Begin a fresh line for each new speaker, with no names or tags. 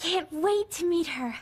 can't wait to meet her.